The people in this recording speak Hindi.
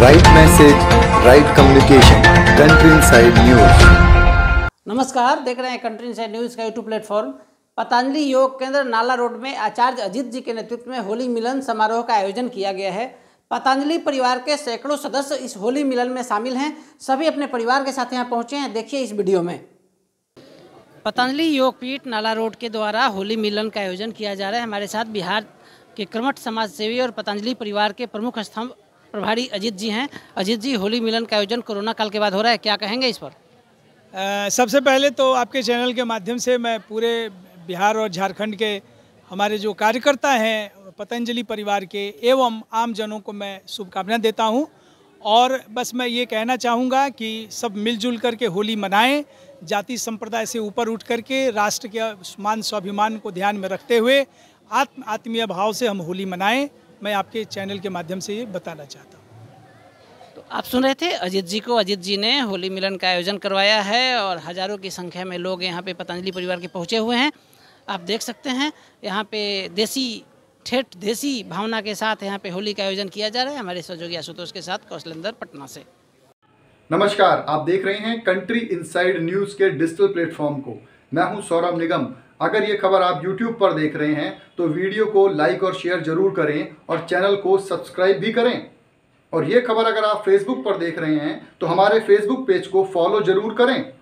right message, right communication. Country Inside News. नमस्कार देख रहे हैं कंट्री साइड न्यूज़ का यूट्यूब प्लेटफॉर्म पतंजलि योग केंद्र नाला रोड में आचार्य अजीत जी के नेतृत्व में होली मिलन समारोह का आयोजन किया गया है। पतंजलि परिवार के सैकड़ों सदस्य इस होली मिलन में शामिल हैं। सभी अपने परिवार के साथ यहाँ पहुँचे हैं। देखिए इस वीडियो में। पतंजलि योगपीठ नाला रोड के द्वारा होली मिलन का आयोजन किया जा रहा है। हमारे साथ बिहार के कर्मठ समाज सेवी और पतंजलि परिवार के प्रमुख स्तंभ प्रभारी अजीत जी हैं। अजीत जी, होली मिलन का आयोजन कोरोना काल के बाद हो रहा है, क्या कहेंगे इस पर? सबसे पहले तो आपके चैनल के माध्यम से मैं पूरे बिहार और झारखंड के हमारे जो कार्यकर्ता हैं, पतंजलि परिवार के एवं आम जनों को मैं शुभकामनाएँ देता हूँ। और बस मैं ये कहना चाहूँगा कि सब मिलजुल करके होली मनाएँ, जाति संप्रदाय से ऊपर उठ करके, राष्ट्र के मान स्वाभिमान को ध्यान में रखते हुए आत्म आत्मीय भाव से हम होली मनाएँ। मैं आपके चैनल के माध्यम से ये बताना चाहता हूँ। तो आप सुन रहे थे अजीत जी को। अजीत जी ने होली मिलन का आयोजन करवाया है और हज़ारों की संख्या में लोग यहाँ पे पतंजलि परिवार के पहुँचे हुए हैं। आप देख सकते हैं यहाँ पे देसी ठेठ देसी भावना के साथ यहाँ पे होली का आयोजन किया जा रहा है। हमारे सहयोगी आशुतोष के साथ कौशलेंद्र पटना से। नमस्कार आप देख रहे हैं कंट्री इनसाइड न्यूज़ के डिजिटल प्लेटफॉर्म को। मैं हूँ सौरभ निगम। अगर ये खबर आप YouTube पर देख रहे हैं तो वीडियो को लाइक और शेयर ज़रूर करें और चैनल को सब्सक्राइब भी करें। और ये खबर अगर आप Facebook पर देख रहे हैं तो हमारे Facebook पेज को फॉलो ज़रूर करें।